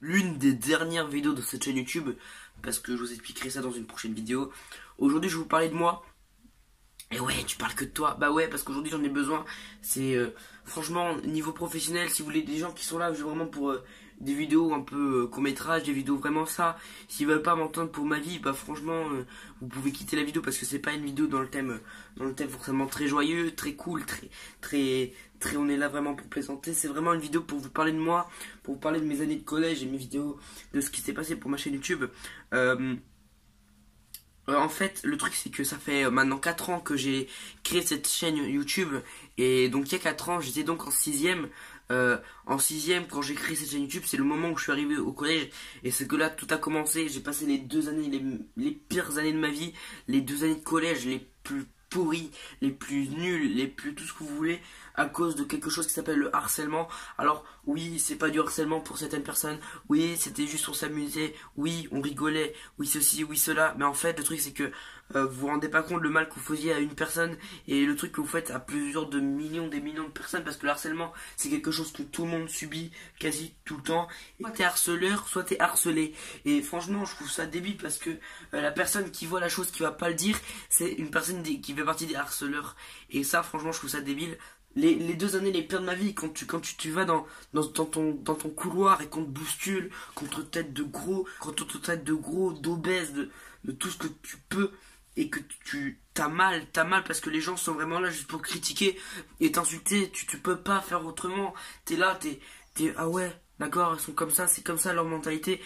l'une des dernières vidéos de cette chaîne YouTube, parce que je vous expliquerai ça dans une prochaine vidéo. Aujourd'hui, je vais vous parler de moi. Et ouais, tu parles que de toi. Bah ouais, parce qu'aujourd'hui, j'en ai besoin. C'est euh, franchement, niveau professionnel, si vous voulez des gens qui sont là, vraiment pour euh, des vidéos un peu euh, court métrage, des vidéos vraiment ça. S'ils veulent pas m'entendre pour ma vie, bah franchement, vous pouvez quitter la vidéo parce que c'est pas une vidéo dans le thème, dans le thème forcément très joyeux, très cool, très, très, très. On est là vraiment pour plaisanter. C'est vraiment une vidéo pour vous parler de moi, pour vous parler de mes années de collège et mes vidéos, de ce qui s'est passé pour ma chaîne YouTube. Euh, en fait, le truc c'est que ça fait euh, maintenant 4 ans que j'ai créé cette chaîne YouTube. Et donc il y a 4 ans, j'étais donc en 6ème. Euh, en 6ème, quand j'ai créé cette chaîne YouTube, c'est le moment où je suis arrivé au collège. Et c'est que là, tout a commencé. J'ai passé les deux années, les, pires années de ma vie. Les deux années de collège, les plus pourris, les plus nuls, les plus tout ce que vous voulez, à cause de quelque chose qui s'appelle le harcèlement. Alors oui, c'est pas du harcèlement pour certaines personnes, oui, c'était juste pour s'amuser, oui, on rigolait, oui ceci, oui cela, mais en fait le truc c'est que euh, vous vous rendez pas compte le mal que vous faisiez à une personne et le truc que vous faites à plusieurs de millions, des millions de personnes, parce que le harcèlement c'est quelque chose que tout le monde subit quasi tout le temps. Soit t'es harceleur, soit t'es harcelé. Et franchement, je trouve ça débile parce que euh, la personne qui voit la chose qui va pas le dire, c'est une personne qui fait partie des harceleurs. Et ça, franchement, je trouve ça débile les, deux années les pires de ma vie, quand tu, quand tu, vas dans, dans, ton, dans ton couloir et qu'on te bouscule, contre tête de gros, contre te traite de gros, d'obèse, de, de tout ce que tu peux, et que tu t'as mal, t'as mal parce que les gens sont vraiment là juste pour critiquer et t'insulter, tu, tu peux pas faire autrement, t'es là, t'es, t'es, ah ouais, d'accord, ils sont comme ça, c'est comme ça leur mentalité,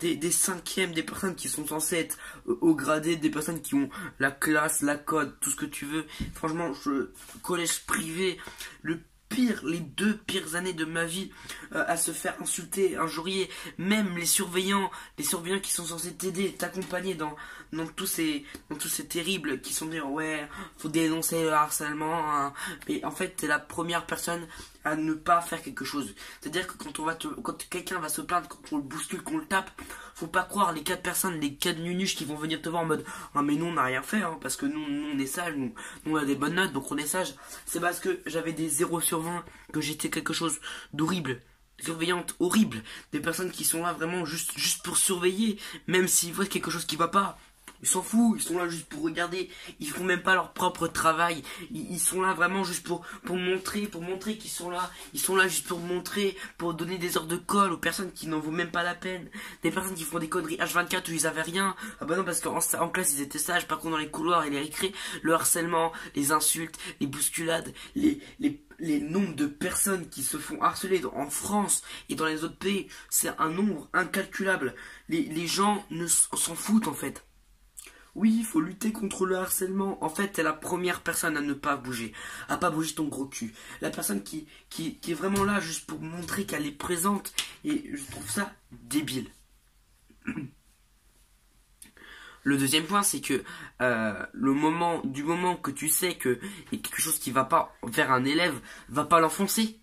des, cinquièmes, des personnes qui sont censées être au gradé, des personnes qui ont la classe, la code, tout ce que tu veux. Franchement, je, collège privé, le pire, les deux pires années de ma vie euh, à se faire insulter, injurier, même les surveillants, les surveillants qui sont censés t'aider, t'accompagner dans, dans tous ces, dans tous ces terribles qui sont dire ouais, faut dénoncer le harcèlement, hein. mais en fait t'es la première personne à ne pas faire quelque chose. C'est-à-dire que quand on va te, quand quelqu'un va se plaindre, quand on le bouscule, qu'on le tape, faut pas croire les quatre personnes, les quatre nunuches qui vont venir te voir en mode ah mais nous on n'a rien fait hein, parce que nous, nous on est sages, nous, nous on a des bonnes notes donc on est sages. C'est parce que j'avais des 0 sur 20 que j'étais quelque chose d'horrible surveillante horrible des personnes qui sont là vraiment juste juste pour surveiller même s'ils voient quelque chose qui va pas ils s'en foutent, ils sont là juste pour regarder, ils font même pas leur propre travail, ils, sont là vraiment juste pour, pour montrer, pour montrer qu'ils sont là, ils sont là juste pour montrer, pour donner des heures de colle aux personnes qui n'en vaut même pas la peine, des personnes qui font des conneries H24 où ils avaient rien, ah bah non parce qu'en en classe ils étaient sages, par contre dans les couloirs et les récrés, le harcèlement, les insultes, les bousculades, les, les, les nombres de personnes qui se font harceler en France et dans les autres pays, c'est un nombre incalculable. Les, les gens ne s'en foutent en fait. Oui, il faut lutter contre le harcèlement. En fait, t'es la première personne à ne pas bouger, à pas bouger ton gros cul. La personne qui, qui, est vraiment là juste pour montrer qu'elle est présente. Et je trouve ça débile. Le deuxième point, c'est que euh, le moment, du moment que tu sais que y a quelque chose qui va pas vers un élève, va pas l'enfoncer.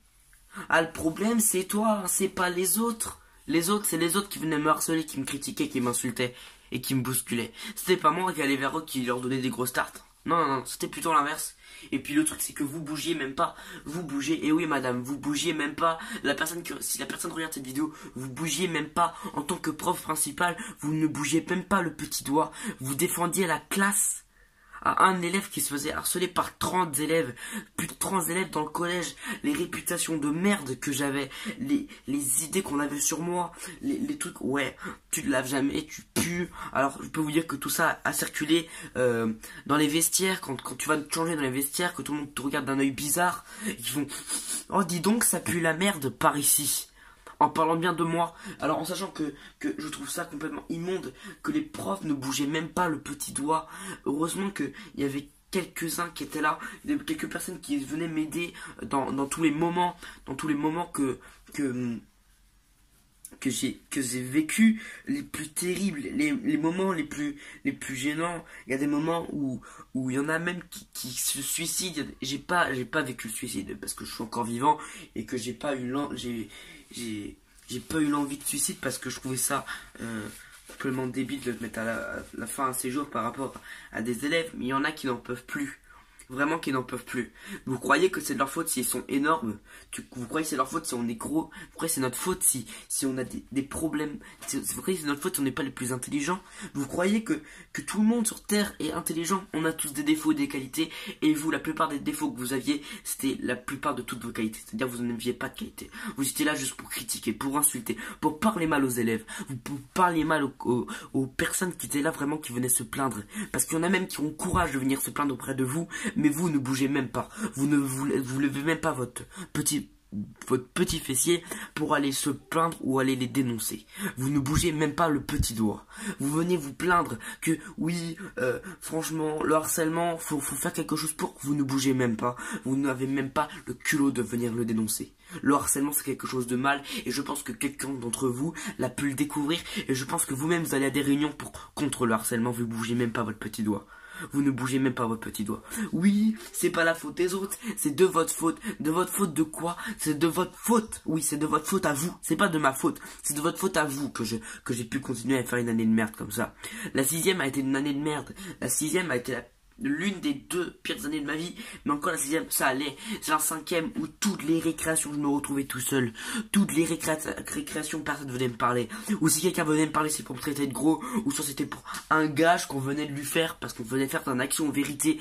Ah, le problème, c'est toi, c'est pas les autres. Les autres, c'est les autres qui venaient me harceler, qui me critiquaient, qui m'insultaient et qui me bousculaient. C'était pas moi qui allais vers eux qui leur donnait des grosses tartes. Non, non, non, c'était plutôt l'inverse. Et puis le truc c'est que vous bougiez même pas. Vous bougez, et oui madame, vous bougiez même pas. La personne que, si la personne regarde cette vidéo, vous bougiez même pas. En tant que prof principal, vous ne bougez même pas le petit doigt. Vous défendiez la classe à un élève qui se faisait harceler par 30 élèves, plus de 30 élèves dans le collège, les réputations de merde que j'avais, les, les idées qu'on avait sur moi, les, les, trucs, ouais, tu te laves jamais, tu Alors je peux vous dire que tout ça a circulé euh, dans les vestiaires, quand, tu vas te changer dans les vestiaires, que tout le monde te regarde d'un œil bizarre, ils font, oh dis donc ça pue la merde par ici en parlant bien de moi. Alors en sachant que, je trouve ça complètement immonde, que les profs ne bougeaient même pas le petit doigt. Heureusement qu'il y avait quelques-uns qui étaient là, quelques personnes qui venaient m'aider dans, tous les moments, dans tous les moments que, que j'ai que j'ai vécu les plus terribles les, les, moments les plus les plus gênants. Il y a des moments où où il y en a même qui, se suicident. J'ai pas j'ai pas vécu le suicide parce que je suis encore vivant et que j'ai pas eu j'ai j'ai pas eu l'envie de suicide parce que je trouvais ça euh, complètement débile de mettre à la, fin ses jours par rapport à des élèves. Mais il y en a qui n'en peuvent plus vraiment qu'ils n'en peuvent plus. Vous croyez que c'est de leur faute s'ils sont énormes? Vous croyez que c'est leur faute si on est gros? Vous croyez que c'est notre faute si, si on a des, problèmes? Vous croyez que c'est notre faute si on n'est pas les plus intelligents? Vous croyez que, que tout le monde sur Terre est intelligent? On a tous des défauts et des qualités. Et vous, la plupart des défauts que vous aviez, c'était la plupart de toutes vos qualités. C'est-à-dire vous n'aviez pas de qualité. Vous étiez là juste pour critiquer, pour insulter, pour parler mal aux élèves. Vous, parliez mal aux, aux personnes qui étaient là vraiment, qui venaient se plaindre. Parce qu'il y en a même qui ont courage de venir se plaindre auprès de vous mais vous ne bougez même pas. Vous ne vous, vous levez même pas votre petit votre petit fessier pour aller se plaindre ou aller les dénoncer. Vous ne bougez même pas le petit doigt. Vous venez vous plaindre que oui, euh, franchement, le harcèlement, faut, faut faire quelque chose pour. Vous ne bougez même pas. Vous n'avez même pas le culot de venir le dénoncer. Le harcèlement c'est quelque chose de mal et je pense que quelqu'un d'entre vous l'a pu le découvrir et je pense que vous-même vous allez à des réunions pour contre le harcèlement, vous ne bougez même pas votre petit doigt. Vous ne bougez même pas votre petit doigt. Oui, c'est pas la faute des autres, c'est de votre faute. De votre faute de quoi? C'est de votre faute. Oui, c'est de votre faute à vous. C'est pas de ma faute. C'est de votre faute à vous que je que j'ai pu continuer à faire une année de merde comme ça. La sixième a été une année de merde. La sixième a été la l'une des deux pires années de ma vie, mais encore la sixième, ça allait. C'est la cinquième où toutes les récréations, je me retrouvais tout seul. Toutes les récréations, personne venait me parler. Ou si quelqu'un venait me parler, c'est pour me traiter de gros, ou soit c'était pour un gage qu'on venait de lui faire, parce qu'on venait faire une action en vérité.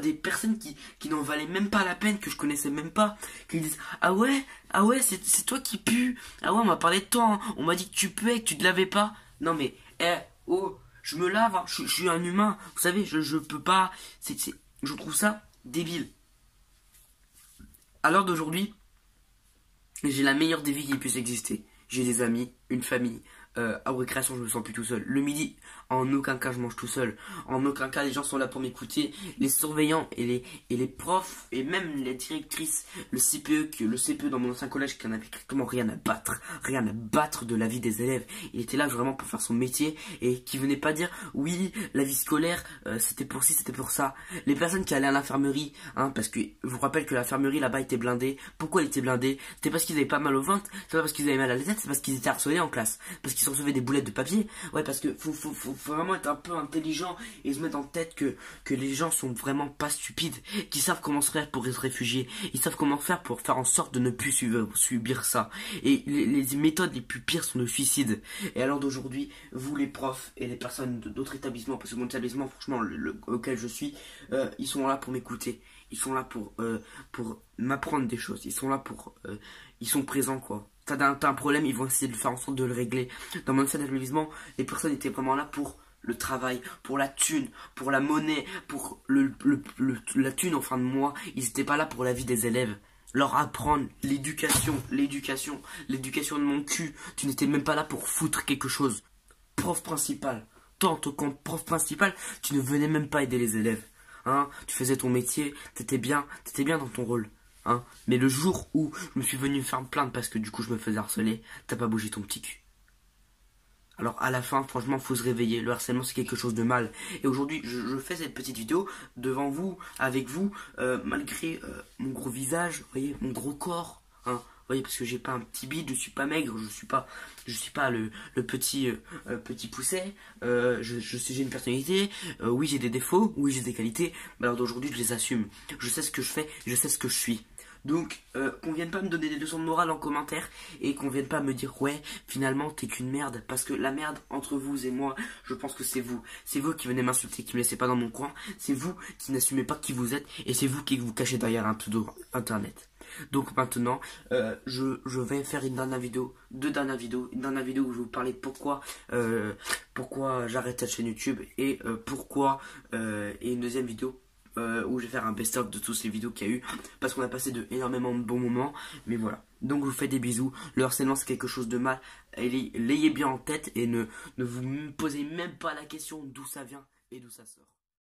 des personnes qui, qui n'en valaient même pas la peine, que je connaissais même pas, qui disent, ah ouais, ah ouais, c'est toi qui pue. Ah ouais, on m'a parlé de toi, hein. on m'a dit que tu puais, que tu te lavais pas. Non mais, eh, oh, je me lave, hein. je, suis un humain, vous savez, je, je peux pas, c'est, je trouve ça débile. À l'heure d'aujourd'hui, j'ai la meilleure des qui puisse exister. J'ai des amis, une famille, euh, à récréation, je me sens plus tout seul. Le midi, en aucun cas, je mange tout seul. En aucun cas, les gens sont là pour m'écouter. Les surveillants et les, et les profs, et même les directrices, le CPE, le CPE dans mon ancien collège, qui en avait strictement rien à battre, rien à battre de la vie des élèves. Il était là vraiment pour faire son métier et qui venait pas dire, oui, la vie scolaire, euh, c'était pour ci, c'était pour ça. Les personnes qui allaient à l'infirmerie, hein, parce que je vous rappelle que l'infirmerie là-bas était blindée. Pourquoi elle était blindée? C'était parce qu'ils avaient pas mal au ventre, c'est pas parce qu'ils avaient mal à la tête, c'est parce qu'ils étaient harcelés en classe. Parce qu'ils recevaient des boulettes de papier. Ouais, parce que faut, vraiment être un peu intelligent et se mettre en tête que, que les gens sont vraiment pas stupides, qui savent comment se faire pour se réfugier, ils savent comment faire pour faire en sorte de ne plus subir, ça. Et les, méthodes les plus pires sont le suicide. Et alors d'aujourd'hui, vous les profs et les personnes d'autres établissements, parce que mon établissement, franchement, le, auquel je suis, euh, ils sont là pour m'écouter. Ils sont là pour, euh, pour m'apprendre des choses. Ils sont là pour... Euh, ils sont présents, quoi t'as un, problème, ils vont essayer de faire en sorte de le régler. Dans mon établissement, les personnes étaient vraiment là pour le travail, pour la thune, pour la monnaie, pour le, la thune en fin de mois. Ils n'étaient pas là pour la vie des élèves. Leur apprendre l'éducation, l'éducation, l'éducation de mon cul. Tu n'étais même pas là pour foutre quelque chose. Prof principal. Tant que prof principal, tu ne venais même pas aider les élèves. Hein tu faisais ton métier, t'étais bien, t'étais bien dans ton rôle. Hein. Mais le jour où je me suis venu me faire plaindre parce que du coup je me faisais harceler, t'as pas bougé ton petit cul. Alors à la fin, franchement, faut se réveiller. Le harcèlement, c'est quelque chose de mal. Et aujourd'hui, je, fais cette petite vidéo devant vous, avec vous, euh, malgré euh, mon gros visage, voyez, mon gros corps. Hein, voyez, parce que j'ai pas un petit bide, je suis pas maigre, je suis pas, je suis pas le, petit euh, petit pousset. je, j'ai une personnalité. oui, j'ai des défauts. Oui, j'ai des qualités. Mais alors d'aujourd'hui, je les assume. Je sais ce que je fais. Je sais ce que je suis. Donc, euh, qu'on vienne pas me donner des leçons de morale en commentaire et qu'on vienne pas me dire ouais, finalement t'es qu'une merde. Parce que la merde entre vous et moi, je pense que c'est vous. C'est vous qui venez m'insulter, qui me laissez pas dans mon coin. C'est vous qui n'assumez pas qui vous êtes et c'est vous qui vous cachez derrière un pseudo internet. Donc maintenant, euh, je, vais faire une dernière vidéo, deux dernières vidéos, une dernière vidéo où je vais vous parler pourquoi, euh, pourquoi j'arrête cette chaîne YouTube et pourquoi, et une deuxième vidéo euh, où je vais faire un best-of de toutes ces vidéos qu'il y a eu parce qu'on a passé de énormément de bons moments mais voilà. Donc je vous fais des bisous. Le harcèlement c'est quelque chose de mal. L'ayez bien en tête et ne vous posez même pas la question d'où ça vient et d'où ça sort